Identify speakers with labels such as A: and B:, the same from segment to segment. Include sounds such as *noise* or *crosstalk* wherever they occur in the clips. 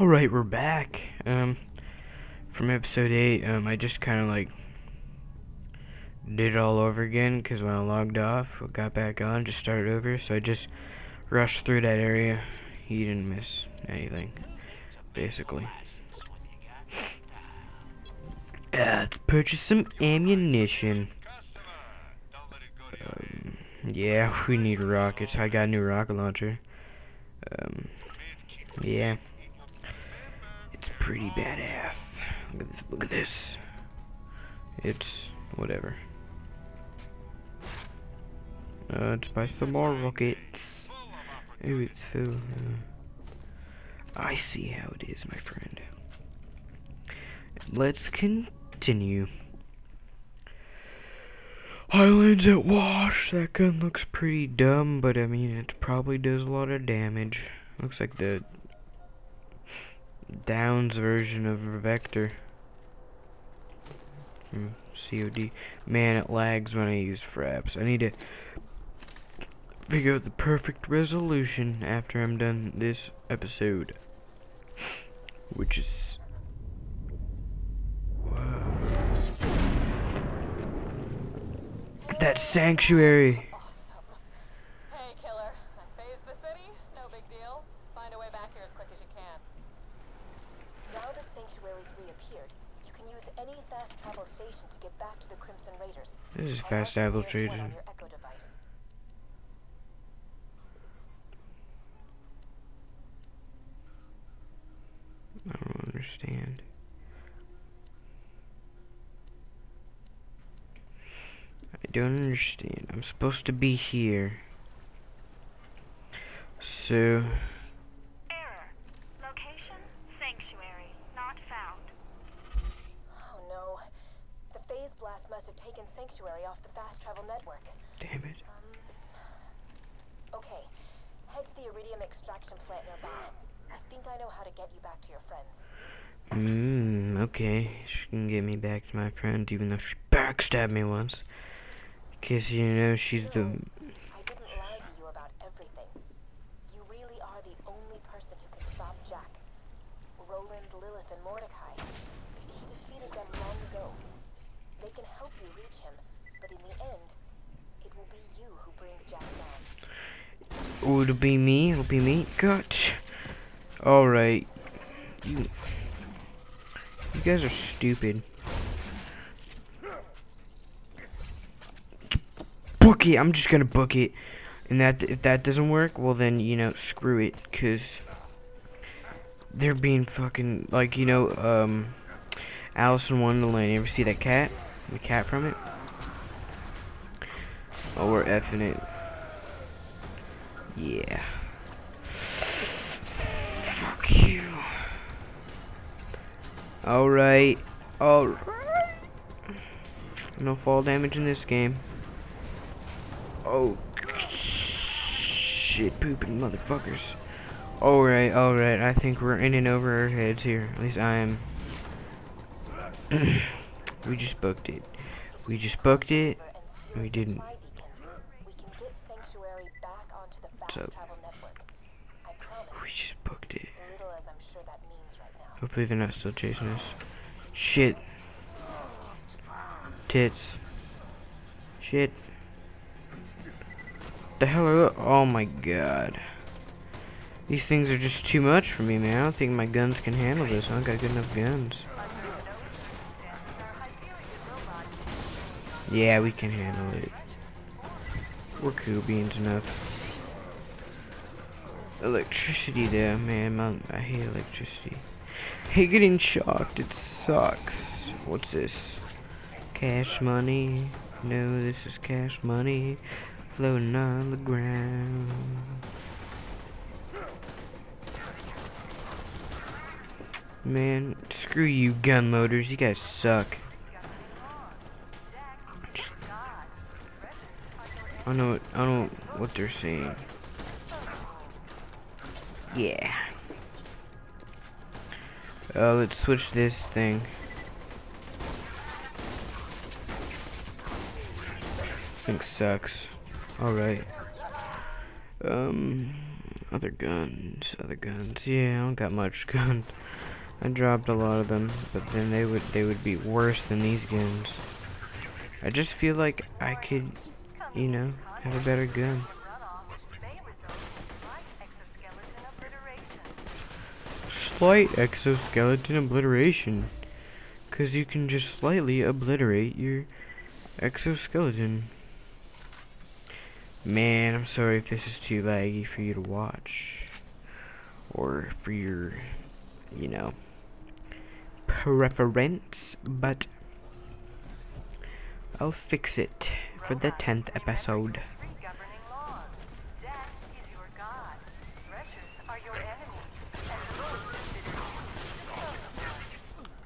A: Alright, we're back. Um, from episode 8, um, I just kind of like did it all over again because when I logged off, got back on, just started over. So I just rushed through that area. He didn't miss anything, basically. *laughs* Uh, let's purchase some ammunition. Um, yeah, we need rockets. I got a new rocket launcher. Um, yeah. Pretty badass. Look at this. Look at this. It's whatever. Uh, let's buy some more rockets. Oh, it's full. Uh, I see how it is, my friend. Let's continue. Highlands Outwash. That gun looks pretty dumb, but I mean, it probably does a lot of damage. Looks like the Downs version of Vector. Hmm, From COD. Man, it lags when I use fraps. I need to figure out the perfect resolution after I'm done this episode. *laughs* Which is... Wow. That sanctuary!
B: Awesome. Hey, killer. I phased the city. No big deal. Find a way back here as quick as you can.
C: Now that Sanctuary's reappeared, you can use any fast travel station to get back to the Crimson Raiders.
A: This is fast travel trading.
C: on your Echo device.
A: I don't understand. I don't understand. I'm supposed to be here. So,
D: Error. Location, sanctuary, not found.
C: Oh no. The phase blast must have taken Sanctuary off the fast travel network.
A: damn it.
C: Um, okay. Head to the Iridium extraction plant nearby. I think I know how to get you back to your friends.
A: Mmm, okay. She can get me back to my friend, even though she backstabbed me once. Cause you know she's the.
C: I didn't lie to you about everything. You really are the only person who can stop Jack. Roland, Lilith, and Mordecai. He defeated them long ago. They can help you reach him, but in the end,
A: It'll be me. It'll be me. Gotcha. Alright. You. You guys are stupid. Book it. I'm just gonna book it. And that if that doesn't work, well then you know screw it, cause they're being fucking like you know um Alice in Wonderland. You ever see that cat? The cat from it? Oh, we're effing it. Yeah. Fuck you. Alright. Alright. No fall damage in this game. Oh. Shit pooping motherfuckers. Alright, alright. I think we're in and over our heads here. At least I am. *clears throat* we just booked it. We just booked it. We didn't.
C: supply beacon. We can get Sanctuary back onto
A: up?
C: travel network. I.
A: We just booked it.
C: Little as I'm sure that means right now.
A: Hopefully they're not still chasing us. Shit. Tits. Shit. The hell are Oh my god. These things are just too much for me, man. I don't think my guns can handle this. I don't got good enough guns. Yeah, we can handle it. We're cool beans enough. Electricity there, man. My, I hate electricity. Hey, getting shocked. It sucks. What's this? Cash money. No, this is cash money. Floating on the ground. Man, screw you gun loaders. You guys suck. I know I know what they're saying. Yeah. Uh, let's switch this thing. This thing sucks. Alright. Um, Other guns, other guns. Yeah, I don't got much *laughs* gun. I dropped a lot of them, but then they would they would be worse than these guns. I just feel like I could, you know, have a better gun. Slight exoskeleton obliteration. Because you can just slightly obliterate your exoskeleton. Man, I'm sorry if this is too laggy for you to watch. Or for your, you know, preference. But I'll fix it for the 10th episode.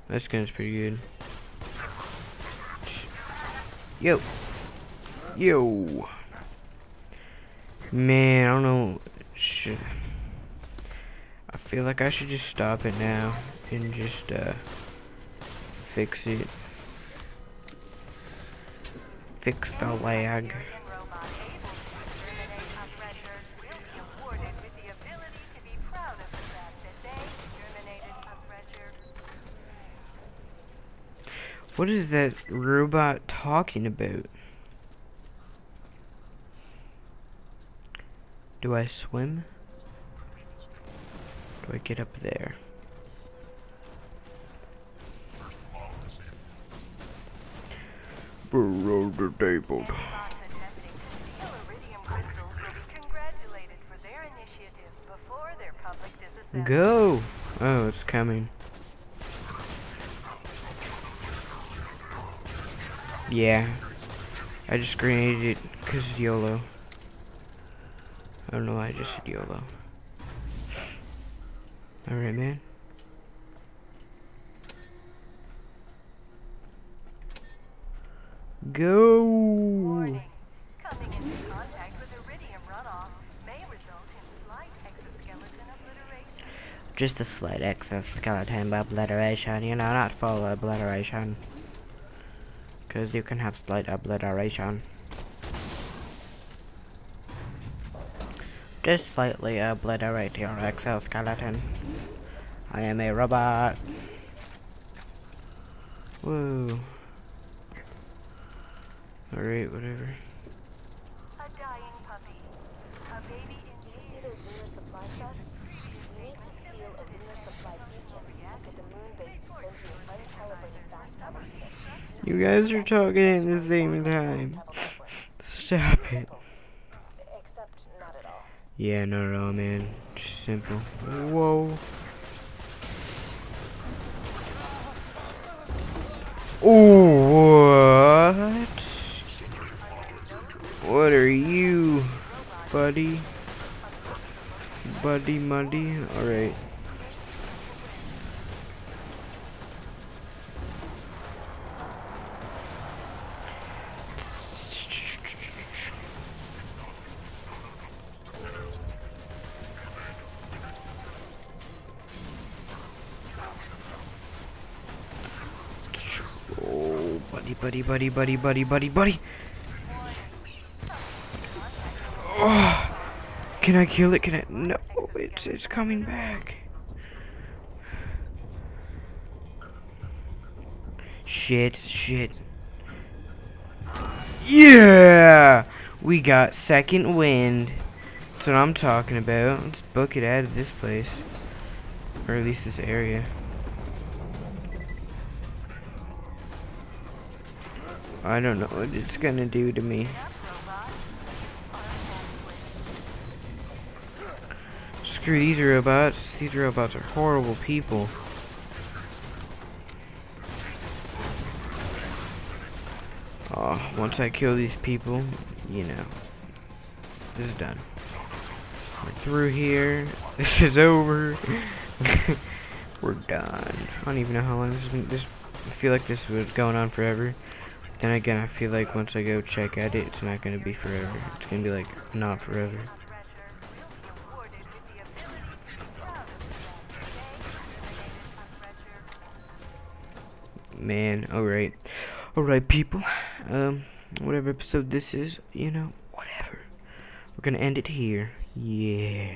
A: This gun's pretty good. Yo. Yo. Man, I don't know. Shit. I feel like I should just stop it now and just uh, fix it. Fix the lag. What is that robot talking about? Do I swim? Do I get up there? Below the table. Go! Oh, it's coming. Yeah. I just grenaded it because YOLO. I don't know why I just said YOLO. Alright, man. Go!
D: Warning. Coming into contact with iridium runoff may result in slight exoskeleton obliteration.
A: Just a slight exoskeleton obliteration, you know, not full obliteration. Because you can have slight obliteration. Just slightly obliterate your exoskeleton. I am a robot. Whoa. Alright, whatever.
D: A dying puppy. A baby in
C: Do you see those lunar supply shots? You need to steal a lunar supply beacon and get the moon base to send you
A: guys are talking at the same time. Stop it. Yeah, at all, man. Just simple. Whoa. Oh, what? What are you, buddy? Buddy, muddy? Alright. Buddy, buddy, buddy, buddy, buddy, buddy, buddy. Oh, can I kill it? Can I? No, it's it's coming back. Shit, shit. Yeah, we got second wind. That's what I'm talking about. Let's book it out of this place, or at least this area. I don't know what it's gonna do to me. Screw these robots. These robots are horrible people. Oh, once I kill these people, you know, this is done. We're through here. *laughs* This is over. *laughs* We're done. I don't even know how long this has been. This, I feel like this was going on forever. Then again, I feel like once I go check at it, it's not gonna be forever. It's gonna be like not forever. Man, alright. Alright, people. Um, whatever episode this is, you know, whatever. We're gonna end it here. Yeah.